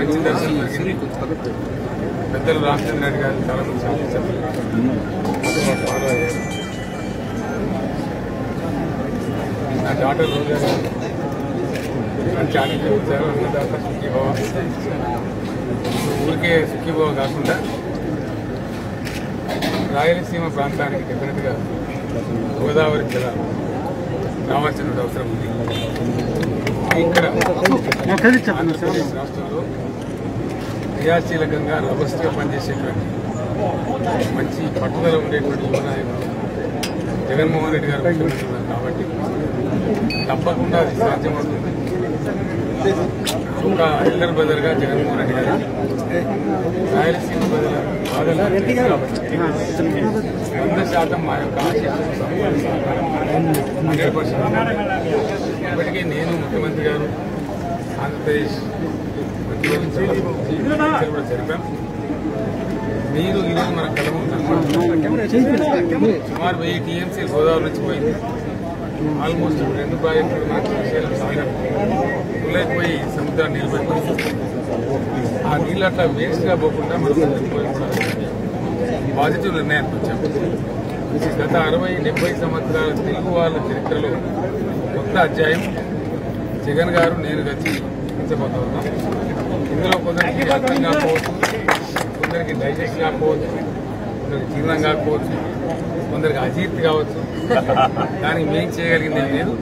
మంచి దర్శనం జరిగింది పెద్దలు రామచంద్ర రెడ్డి గారు చాలా మంది అయ్యారు నా డాక్టర్ రోజా మంచి ఆరోగ్యం ఇచ్చారు అన్నదాత సుఖీభావ. ఊరికే సుఖీభావ కాకుండా రాయలసీమ ప్రాంతానికి డెఫినెట్గా గోదావరి జలాలు రావాల్సిన అవసరం ఉంది. ఇక్కడ ఆంధ్రప్రదేశ్ రాష్ట్రంలో క్రియాశీలకంగా రబస్ట్గా పనిచేసేటువంటి మంచి పట్టుదల ఉండేటువంటి యువ నాయకుడు జగన్మోహన్ రెడ్డి గారు ముఖ్యమంత్రి కాబట్టి తప్పకుండా అది సాధ్యమవుతుంది. ఒక ఎల్లర్ బ్రదర్గా జగన్మోహన్ రెడ్డి గారు రాయలసీమ ప్రజల వంద శాతం మా యొక్క ఆశీస్సులు హండ్రెడ్ పర్సెంట్. నేను ముఖ్యమంత్రి గారు ఆంధ్రప్రదేశ్ ముఖ్యమంత్రి కూడా జరిపాం మీరు ఈరోజు మన కళ్ళ సుమారు వెయ్యి టీఎంసీ గోదావరి నుంచి పోయింది. ఆల్మోస్ట్ రెండు ప్రాజెక్టులు మనకు విషయాలు సముద్రాన్ని నిలబెట్టుకుంది ఆ నీళ్ళు అట్లా వేస్ట్గా పోకుండా మనం పాజిటివ్ నిర్ణయానికి వచ్చాము గత అరవై డెబ్బై సంవత్సరాల తెలుగు వాళ్ళ చరిత్రలో కొత్త అధ్యాయం జగన్ గారు నేను గచ్చి ఉన్నాం ఇందులో కొందరికి అర్థం కాకపోవచ్చు కొందరికి డైజెస్ట్ కాకపోవచ్చు కొందరికి జీర్ణం కాకపోవచ్చు కొందరికి అజీర్తి కావచ్చు. దానికి మేం చేయగలిగింది లేదు.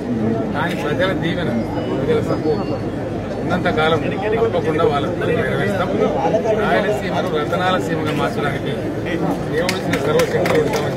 కానీ ప్రజల దీవెన ప్రజల సపోర్ట్ ఉన్నంత కాలం తప్పకుండా వాళ్ళకు నిర్వహిస్తాం రాయలసీమను రతనాల సీమగా మార్చడానికి దేవుడిచ్చిన సర్వశక్తులు ఉంటామని